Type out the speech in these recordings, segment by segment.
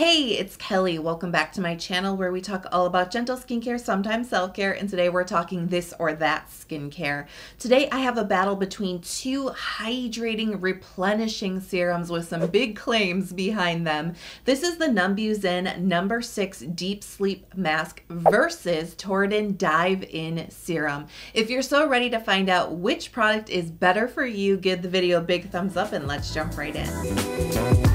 Hey, it's Kelly. Welcome back to my channel where we talk all about gentle skincare, sometimes self care, and today we're talking this or that skincare. Today I have a battle between two hydrating, replenishing serums with some big claims behind them. This is the Numbuzin number six deep sleep mask versus Torriden Dive In Serum. If you're so ready to find out which product is better for you, give the video a big thumbs up and let's jump right in.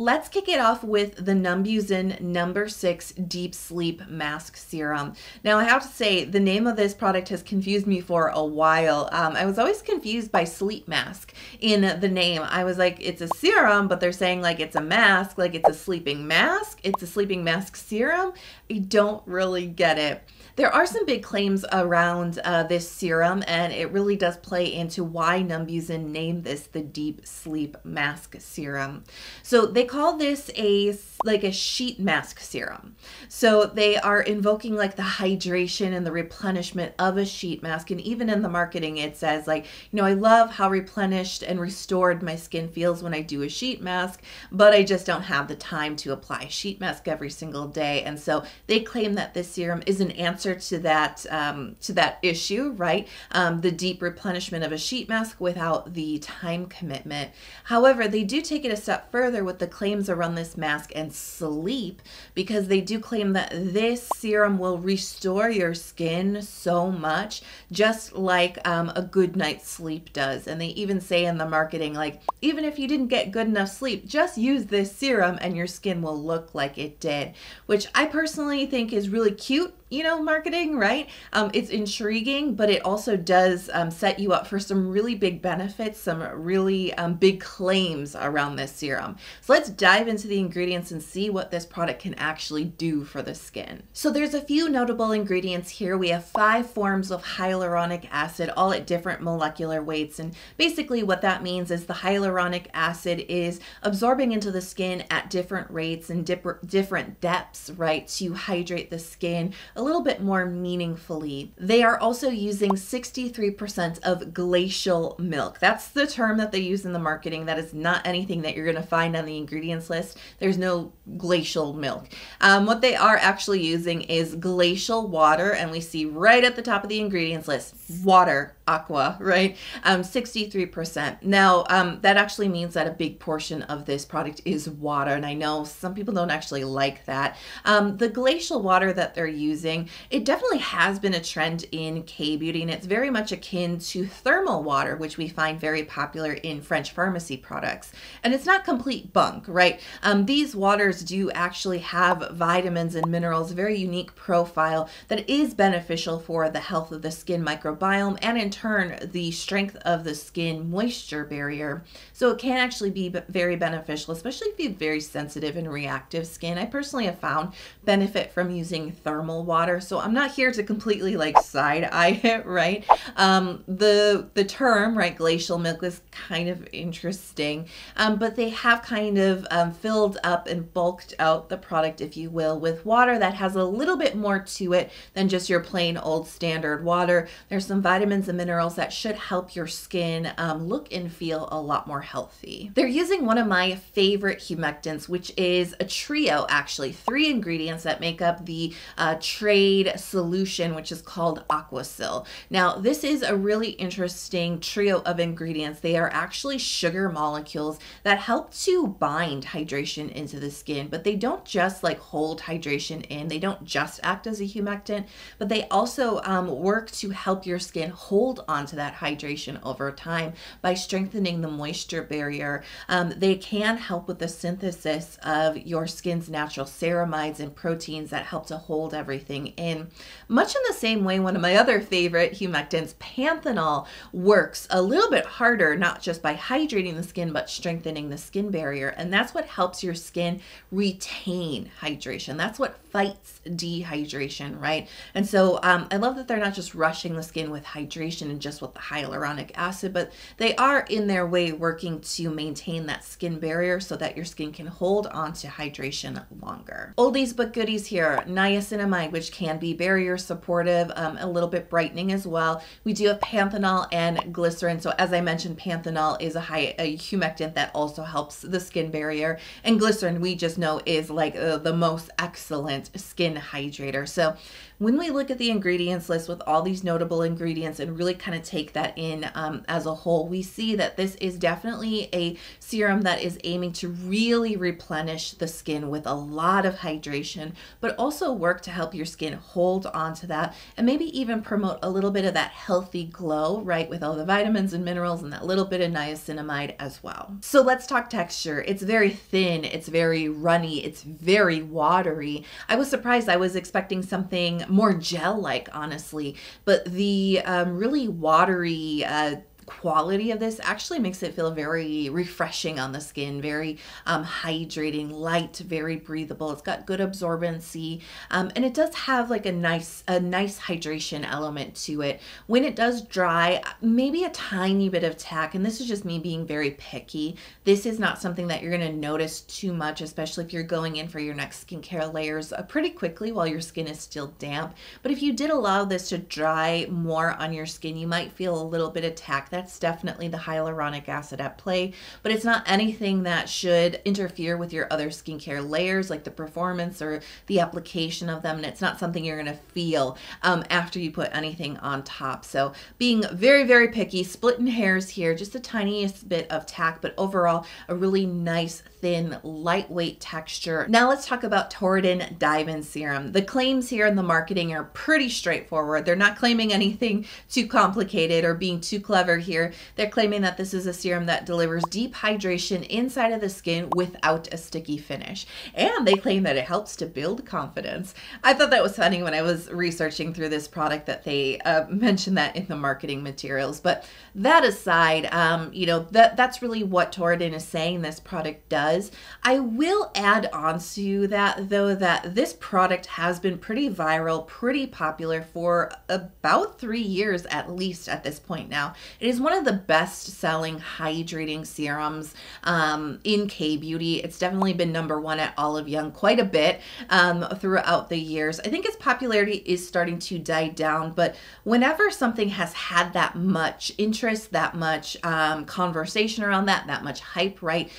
Let's kick it off with the Numbuzin number six deep sleep mask serum. Now, I have to say, the name of this product has confused me for a while. Um, I was always confused by sleep mask in the name. I was like, it's a serum, but they're saying like it's a mask, like it's a sleeping mask. It's a sleeping mask serum. I don't really get it. There are some big claims around uh, this serum, and it really does play into why Numbuzin named this the Deep Sleep Mask Serum. So they call this a like a sheet mask serum. So they are invoking like the hydration and the replenishment of a sheet mask. And even in the marketing, it says like, you know, I love how replenished and restored my skin feels when I do a sheet mask, but I just don't have the time to apply sheet mask every single day. And so they claim that this serum is an answer to that um, to that issue, right? Um, the deep replenishment of a sheet mask without the time commitment. However, they do take it a step further with the claims around this mask and sleep because they do claim that this serum will restore your skin so much, just like um, a good night's sleep does. And they even say in the marketing, like, even if you didn't get good enough sleep, just use this serum and your skin will look like it did, which I personally think is really cute you know, marketing, right? Um, it's intriguing, but it also does um, set you up for some really big benefits, some really um, big claims around this serum. So let's dive into the ingredients and see what this product can actually do for the skin. So there's a few notable ingredients here. We have five forms of hyaluronic acid, all at different molecular weights. And basically what that means is the hyaluronic acid is absorbing into the skin at different rates and different depths, right, to hydrate the skin a little bit more meaningfully. They are also using 63% of glacial milk. That's the term that they use in the marketing. That is not anything that you're going to find on the ingredients list. There's no glacial milk. Um, what they are actually using is glacial water, and we see right at the top of the ingredients list water aqua, right? Um, 63%. Now, um, that actually means that a big portion of this product is water, and I know some people don't actually like that. Um, the glacial water that they're using, it definitely has been a trend in K-beauty, and it's very much akin to thermal water, which we find very popular in French pharmacy products. And it's not complete bunk, right? Um, these waters do actually have vitamins and minerals, very unique profile that is beneficial for the health of the skin microbiome and in turn the strength of the skin moisture barrier. So it can actually be very beneficial, especially if you have very sensitive and reactive skin. I personally have found benefit from using thermal water. So I'm not here to completely like side eye it, right? Um, the the term, right, glacial milk is kind of interesting, um, but they have kind of um, filled up and bulked out the product, if you will, with water that has a little bit more to it than just your plain old standard water. There's some vitamins and minerals minerals that should help your skin um, look and feel a lot more healthy. They're using one of my favorite humectants, which is a trio actually, three ingredients that make up the uh, trade solution, which is called Aquaxyl. Now, this is a really interesting trio of ingredients. They are actually sugar molecules that help to bind hydration into the skin, but they don't just like hold hydration in. They don't just act as a humectant, but they also um, work to help your skin hold onto that hydration over time by strengthening the moisture barrier. Um, they can help with the synthesis of your skin's natural ceramides and proteins that help to hold everything in. Much in the same way, one of my other favorite humectants, panthenol, works a little bit harder, not just by hydrating the skin, but strengthening the skin barrier. And that's what helps your skin retain hydration. That's what fights dehydration, right? And so um, I love that they're not just rushing the skin with hydration and just with the hyaluronic acid, but they are in their way working to maintain that skin barrier so that your skin can hold on to hydration longer. Oldies but goodies here niacinamide, which can be barrier supportive, um, a little bit brightening as well. We do have panthenol and glycerin. So, as I mentioned, panthenol is a, high, a humectant that also helps the skin barrier, and glycerin, we just know, is like uh, the most excellent skin hydrator. So, when we look at the ingredients list with all these notable ingredients and really kind of take that in um, as a whole, we see that this is definitely a serum that is aiming to really replenish the skin with a lot of hydration, but also work to help your skin hold on to that and maybe even promote a little bit of that healthy glow, right, with all the vitamins and minerals and that little bit of niacinamide as well. So let's talk texture. It's very thin, it's very runny, it's very watery. I was surprised. I was expecting something more gel like, honestly. But the um, really watery uh, quality of this actually makes it feel very refreshing on the skin, very um, hydrating, light, very breathable. It's got good absorbency, um, and it does have like a nice a nice hydration element to it. When it does dry, maybe a tiny bit of tack, and this is just me being very picky. This is not something that you're going to notice too much, especially if you're going in for your next skincare layers uh, pretty quickly while your skin is still damp. But if you did allow this to dry more on your skin, you might feel a little bit of tack. That that's definitely the hyaluronic acid at play, but it's not anything that should interfere with your other skincare layers, like the performance or the application of them. And it's not something you're going to feel um, after you put anything on top. So being very, very picky, splitting hairs here, just the tiniest bit of tack, but overall a really nice, thin, lightweight texture. Now let's talk about Torriden Dive-In Serum. The claims here in the marketing are pretty straightforward. They're not claiming anything too complicated or being too clever here they're claiming that this is a serum that delivers deep hydration inside of the skin without a sticky finish. And they claim that it helps to build confidence. I thought that was funny when I was researching through this product that they uh, mentioned that in the marketing materials. But that aside, um, you know, that that's really what Torriden is saying this product does. I will add on to that though that this product has been pretty viral, pretty popular for about three years at least at this point now. It is one of the best selling hydrating serums um, in K Beauty. It's definitely been number one at Olive Young quite a bit um, throughout the years. I think its popularity is starting to die down, but whenever something has had that much interest, that much um, conversation around that, that much hype, right?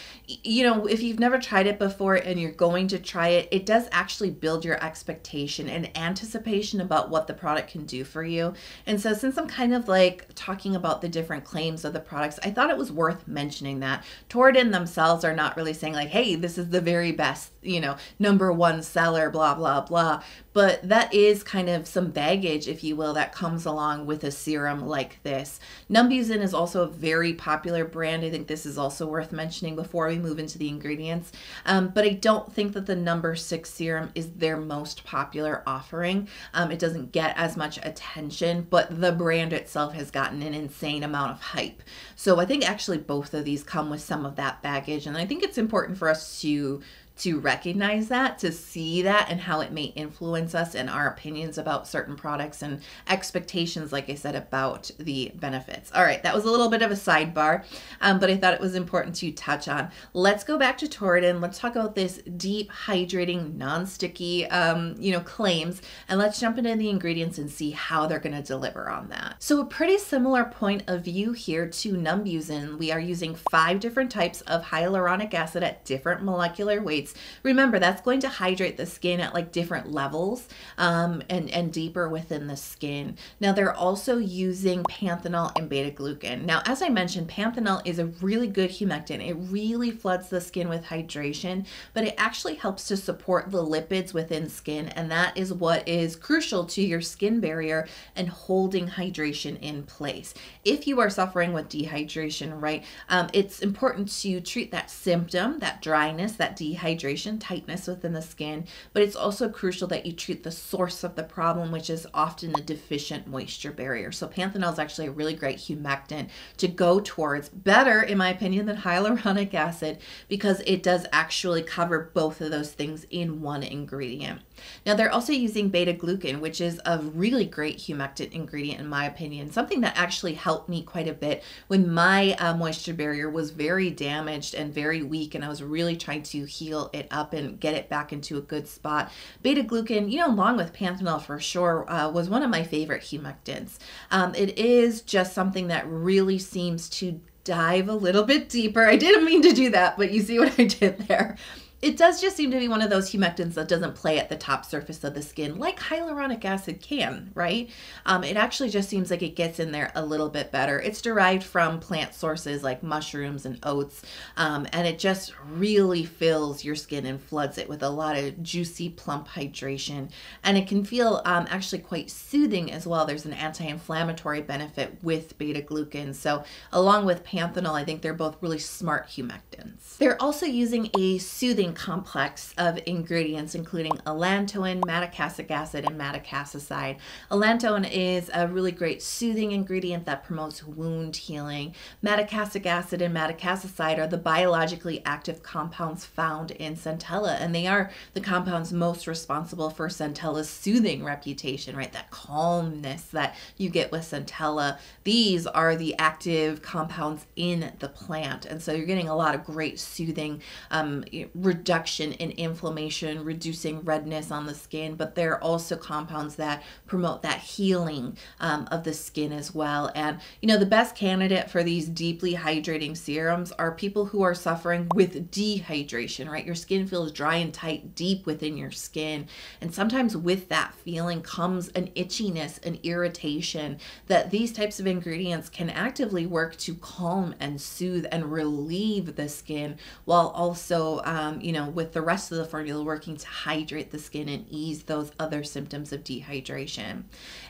You know, if you've never tried it before and you're going to try it, it does actually build your expectation and anticipation about what the product can do for you. And so, since I'm kind of like talking about the different claims of the products, I thought it was worth mentioning that. Torriden themselves are not really saying, like, hey, this is the very best, you know, number one seller, blah, blah, blah. But that is kind of some baggage, if you will, that comes along with a serum like this. Numbuzin is also a very popular brand. I think this is also worth mentioning before we move into the ingredients. Um, but I don't think that the number six serum is their most popular offering. Um, it doesn't get as much attention, but the brand itself has gotten an insane amount amount of hype. So I think actually both of these come with some of that baggage. And I think it's important for us to to recognize that, to see that, and how it may influence us and our opinions about certain products and expectations, like I said, about the benefits. All right, that was a little bit of a sidebar, um, but I thought it was important to touch on. Let's go back to Torriden. Let's talk about this deep, hydrating, non-sticky, um, you know, claims, and let's jump into the ingredients and see how they're going to deliver on that. So, a pretty similar point of view here to Numbuzin. We are using five different types of hyaluronic acid at different molecular weights Remember, that's going to hydrate the skin at like different levels um, and, and deeper within the skin. Now, they're also using panthenol and beta glucan. Now, as I mentioned, panthenol is a really good humectant. It really floods the skin with hydration, but it actually helps to support the lipids within skin, and that is what is crucial to your skin barrier and holding hydration in place. If you are suffering with dehydration, right, um, it's important to treat that symptom, that dryness, that dehydration dehydration, tightness within the skin, but it's also crucial that you treat the source of the problem, which is often a deficient moisture barrier. So panthenol is actually a really great humectant to go towards, better in my opinion than hyaluronic acid because it does actually cover both of those things in one ingredient. Now they're also using beta glucan, which is a really great humectant ingredient in my opinion, something that actually helped me quite a bit when my uh, moisture barrier was very damaged and very weak and I was really trying to heal it up and get it back into a good spot. Beta glucan, you know, along with panthenol for sure, uh, was one of my favorite humectants. Um, it is just something that really seems to dive a little bit deeper. I didn't mean to do that, but you see what I did there it does just seem to be one of those humectants that doesn't play at the top surface of the skin like hyaluronic acid can, right? Um, it actually just seems like it gets in there a little bit better. It's derived from plant sources like mushrooms and oats, um, and it just really fills your skin and floods it with a lot of juicy, plump hydration. And it can feel um, actually quite soothing as well. There's an anti inflammatory benefit with beta glucan. So, along with panthenol, I think they're both really smart humectants. They're also using a soothing complex of ingredients, including allantoin, madecassic acid, and madecassoside. Allantoin is a really great soothing ingredient that promotes wound healing. Madecassic acid and madecassoside are the biologically active compounds found in Centella, and they are the compounds most responsible for Centella's soothing reputation, right? That calmness that you get with Centella. These are the active compounds in the plant, and so you're getting a lot of great soothing, um, reduction in inflammation, reducing redness on the skin, but there are also compounds that promote that healing um, of the skin as well. And, you know, the best candidate for these deeply hydrating serums are people who are suffering with dehydration, right? Your skin feels dry and tight deep within your skin. And sometimes with that feeling comes an itchiness, an irritation that these types of ingredients can actively work to calm and soothe and relieve the skin while also, um, you you know, with the rest of the formula working to hydrate the skin and ease those other symptoms of dehydration.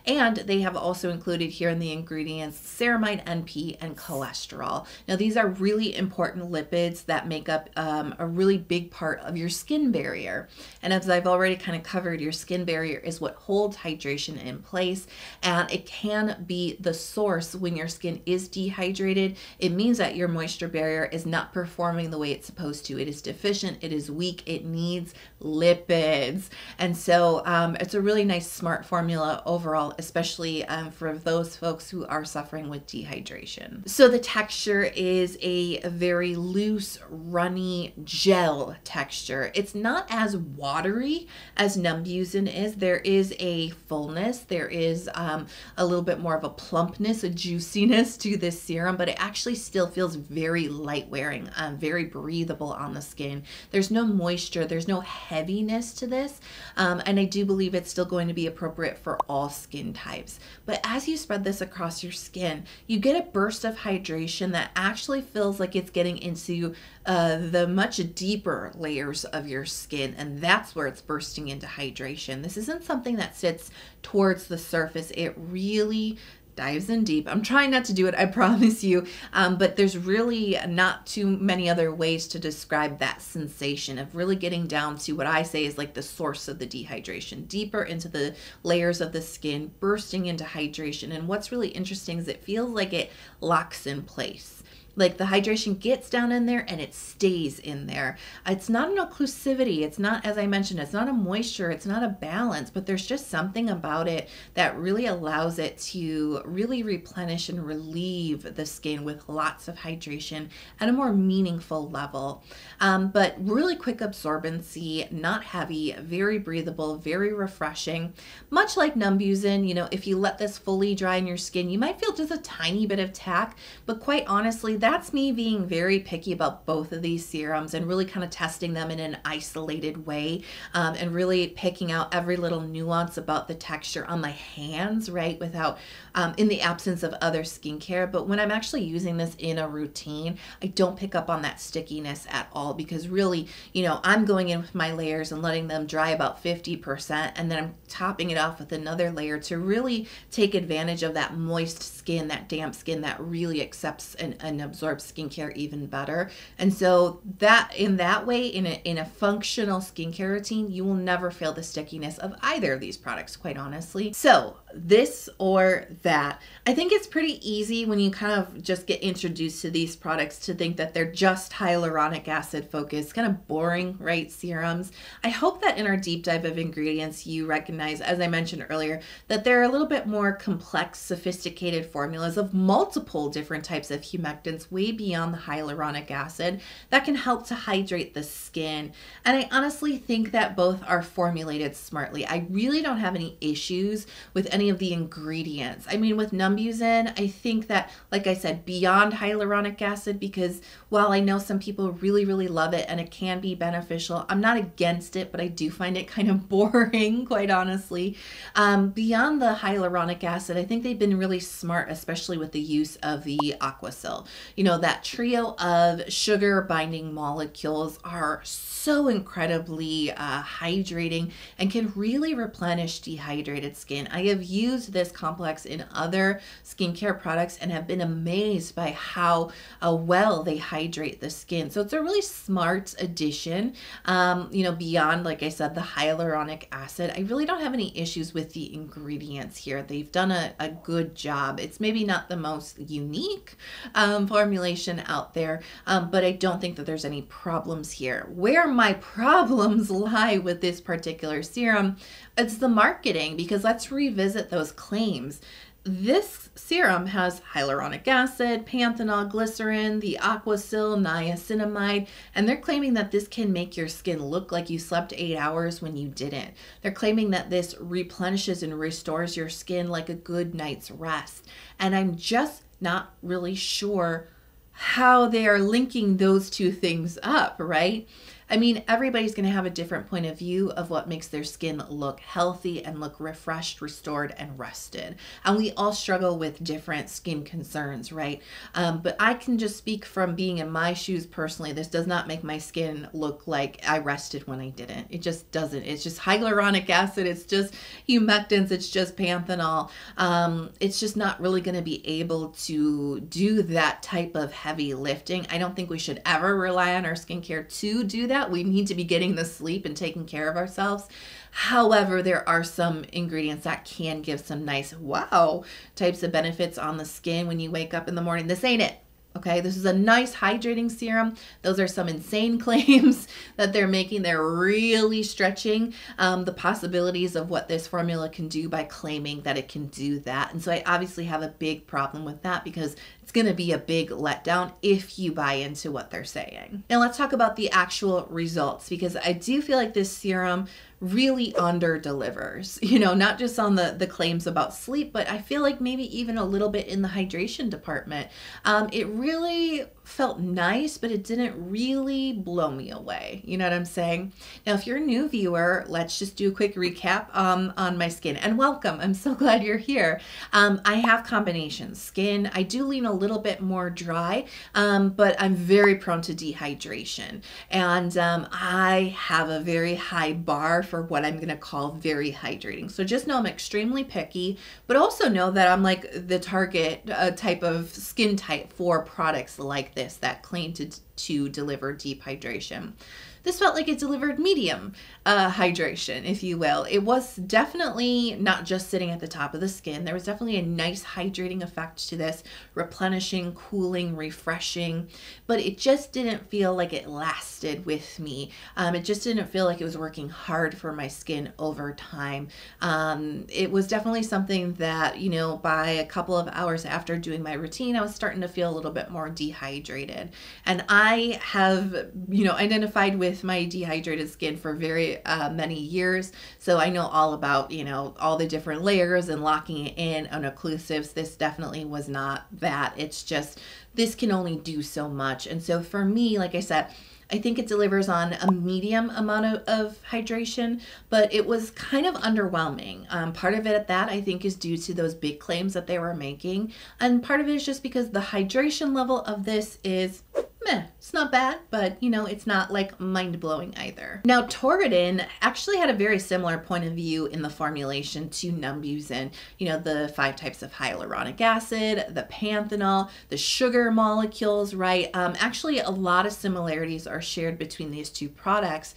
And they have also included here in the ingredients ceramide, NP, and cholesterol. Now, these are really important lipids that make up um, a really big part of your skin barrier. And as I've already kind of covered, your skin barrier is what holds hydration in place, and it can be the source when your skin is dehydrated. It means that your moisture barrier is not performing the way it's supposed to. It is deficient, it is weak, it needs lipids. And so um, it's a really nice, smart formula overall, especially um, for those folks who are suffering with dehydration. So the texture is a very loose, runny gel texture. It's not as watery as Numbuzin is. There is a fullness, there is um, a little bit more of a plumpness, a juiciness to this serum, but it actually still feels very light wearing, um, very breathable on the skin. There's no moisture, there's no heaviness to this, um, and I do believe it's still going to be appropriate for all skin types. But as you spread this across your skin, you get a burst of hydration that actually feels like it's getting into uh, the much deeper layers of your skin, and that's where it's bursting into hydration. This isn't something that sits towards the surface, it really dives in deep. I'm trying not to do it, I promise you, um, but there's really not too many other ways to describe that sensation of really getting down to what I say is like the source of the dehydration, deeper into the layers of the skin, bursting into hydration. And what's really interesting is it feels like it locks in place like the hydration gets down in there and it stays in there. It's not an occlusivity. It's not, as I mentioned, it's not a moisture. It's not a balance, but there's just something about it that really allows it to really replenish and relieve the skin with lots of hydration at a more meaningful level. Um, but really quick absorbency, not heavy, very breathable, very refreshing. Much like Numbuzin, you know, if you let this fully dry in your skin, you might feel just a tiny bit of tack, but quite honestly, that's me being very picky about both of these serums and really kind of testing them in an isolated way um, and really picking out every little nuance about the texture on my hands, right? Without, um, in the absence of other skincare. But when I'm actually using this in a routine, I don't pick up on that stickiness at all because really, you know, I'm going in with my layers and letting them dry about 50% and then I'm topping it off with another layer to really take advantage of that moist skin, that damp skin that really accepts an, an absorb skincare even better. And so that in that way, in a in a functional skincare routine, you will never feel the stickiness of either of these products, quite honestly. So this or that. I think it's pretty easy when you kind of just get introduced to these products to think that they're just hyaluronic acid focused, kind of boring, right? Serums. I hope that in our deep dive of ingredients, you recognize, as I mentioned earlier, that there are a little bit more complex, sophisticated formulas of multiple different types of humectants way beyond the hyaluronic acid that can help to hydrate the skin. And I honestly think that both are formulated smartly. I really don't have any issues with any of the ingredients. I mean, with Numbuzin, I think that, like I said, beyond hyaluronic acid, because while I know some people really, really love it and it can be beneficial, I'm not against it, but I do find it kind of boring, quite honestly. Um, beyond the hyaluronic acid, I think they've been really smart, especially with the use of the Aquaxyl. You know, that trio of sugar binding molecules are so incredibly uh, hydrating and can really replenish dehydrated skin. I have used this complex in other skincare products and have been amazed by how uh, well they hydrate the skin. So it's a really smart addition. Um, you know, beyond, like I said, the hyaluronic acid, I really don't have any issues with the ingredients here. They've done a, a good job. It's maybe not the most unique um, formulation out there, um, but I don't think that there's any problems here. Where my problems lie with this particular serum, it's the marketing because let's revisit those claims. This serum has hyaluronic acid, panthenol, glycerin, the Aquaxyl, niacinamide, and they're claiming that this can make your skin look like you slept eight hours when you didn't. They're claiming that this replenishes and restores your skin like a good night's rest. And I'm just not really sure how they are linking those two things up, right? I mean, everybody's going to have a different point of view of what makes their skin look healthy and look refreshed, restored, and rested. And we all struggle with different skin concerns, right? Um, but I can just speak from being in my shoes personally. This does not make my skin look like I rested when I didn't. It just doesn't. It's just hyaluronic acid. It's just humectants. It's just panthenol. Um, it's just not really going to be able to do that type of heavy lifting. I don't think we should ever rely on our skincare to do that that. We need to be getting the sleep and taking care of ourselves. However, there are some ingredients that can give some nice wow types of benefits on the skin when you wake up in the morning. This ain't it. Okay, this is a nice hydrating serum. Those are some insane claims that they're making. They're really stretching um, the possibilities of what this formula can do by claiming that it can do that. And so I obviously have a big problem with that because it's going to be a big letdown if you buy into what they're saying. Now let's talk about the actual results because I do feel like this serum really under delivers you know not just on the the claims about sleep but i feel like maybe even a little bit in the hydration department. Um, it really felt nice, but it didn't really blow me away. You know what I'm saying? Now, if you're a new viewer, let's just do a quick recap um, on my skin. And welcome. I'm so glad you're here. Um, I have combination skin. I do lean a little bit more dry, um, but I'm very prone to dehydration. And um, I have a very high bar for what I'm going to call very hydrating. So just know I'm extremely picky, but also know that I'm like the target uh, type of skin type for products like this that claim to, to deliver deep hydration. This felt like it delivered medium uh, hydration, if you will. It was definitely not just sitting at the top of the skin. There was definitely a nice hydrating effect to this, replenishing, cooling, refreshing, but it just didn't feel like it lasted with me. Um, it just didn't feel like it was working hard for my skin over time. Um, it was definitely something that, you know, by a couple of hours after doing my routine, I was starting to feel a little bit more dehydrated. And I have, you know, identified with with my dehydrated skin for very uh, many years. So I know all about, you know, all the different layers and locking it in on occlusives. This definitely was not that. It's just, this can only do so much. And so for me, like I said, I think it delivers on a medium amount of, of hydration, but it was kind of underwhelming. Um, part of it at that I think is due to those big claims that they were making, and part of it is just because the hydration level of this is meh, it's not bad, but you know, it's not like mind blowing either. Now, Torriden actually had a very similar point of view in the formulation to Numbuzin. You know, the five types of hyaluronic acid, the panthenol, the sugar molecules, right? Um, actually, a lot of similarities are shared between these two products.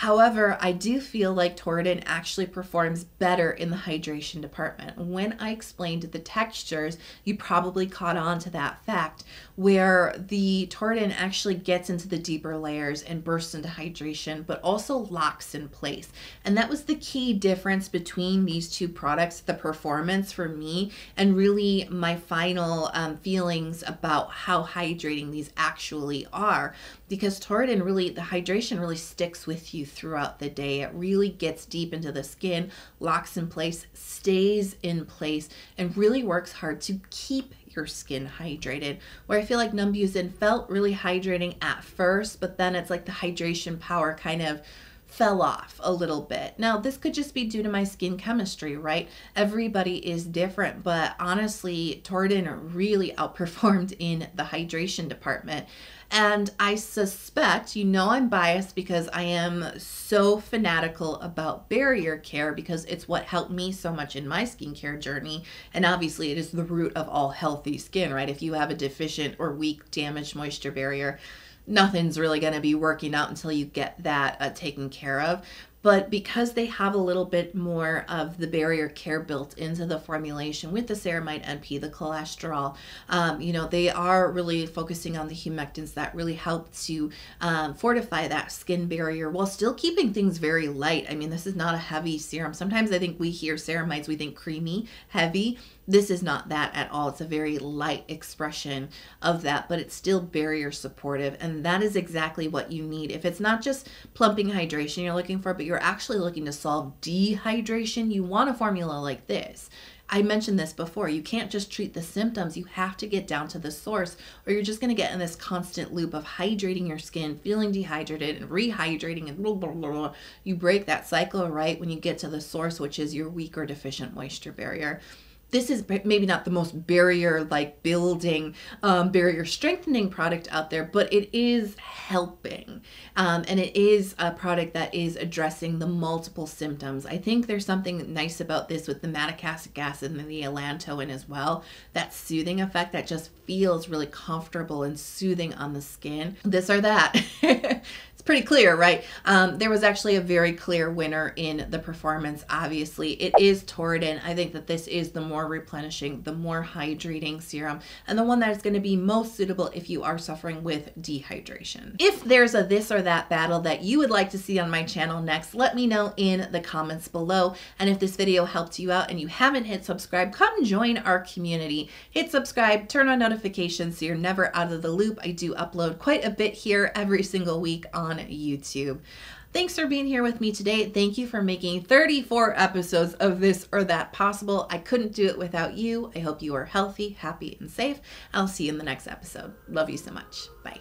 However, I do feel like Torriden actually performs better in the hydration department. When I explained the textures, you probably caught on to that fact where the Torriden actually gets into the deeper layers and bursts into hydration, but also locks in place. And that was the key difference between these two products, the performance for me, and really my final um, feelings about how hydrating these actually are. Because Torriden really, the hydration really sticks with you throughout the day. It really gets deep into the skin, locks in place, stays in place, and really works hard to keep your skin hydrated. Where I feel like Numbuzin felt really hydrating at first, but then it's like the hydration power kind of fell off a little bit. Now, this could just be due to my skin chemistry, right? Everybody is different, but honestly, Torriden really outperformed in the hydration department. And I suspect, you know, I'm biased because I am so fanatical about barrier care because it's what helped me so much in my skincare journey. And obviously, it is the root of all healthy skin, right? If you have a deficient or weak, damaged moisture barrier, nothing's really going to be working out until you get that uh, taken care of but because they have a little bit more of the barrier care built into the formulation with the ceramide NP, the cholesterol, um, you know, they are really focusing on the humectants that really help to um, fortify that skin barrier while still keeping things very light. I mean, this is not a heavy serum. Sometimes I think we hear ceramides, we think creamy, heavy. This is not that at all. It's a very light expression of that, but it's still barrier supportive. And that is exactly what you need. If it's not just plumping hydration you're looking for, but you're actually looking to solve dehydration, you want a formula like this. I mentioned this before. You can't just treat the symptoms. You have to get down to the source, or you're just going to get in this constant loop of hydrating your skin, feeling dehydrated, and rehydrating, and blah, blah, blah. you break that cycle right when you get to the source, which is your weak or deficient moisture barrier this is maybe not the most barrier like building um, barrier strengthening product out there but it is helping. Um, and it is a product that is addressing the multiple symptoms. I think there's something nice about this with the madecassic acid and the allantoin as well that soothing effect that just feels really comfortable and soothing on the skin. This or that pretty clear, right? Um, there was actually a very clear winner in the performance. Obviously, it is Torriden. I think that this is the more replenishing, the more hydrating serum, and the one that is going to be most suitable if you are suffering with dehydration. If there's a this or that battle that you would like to see on my channel next, let me know in the comments below. And if this video helped you out and you haven't hit subscribe, come join our community. Hit subscribe, turn on notifications so you're never out of the loop. I do upload quite a bit here every single week on on YouTube. Thanks for being here with me today. Thank you for making 34 episodes of this or that possible. I couldn't do it without you. I hope you are healthy, happy, and safe. I'll see you in the next episode. Love you so much. Bye.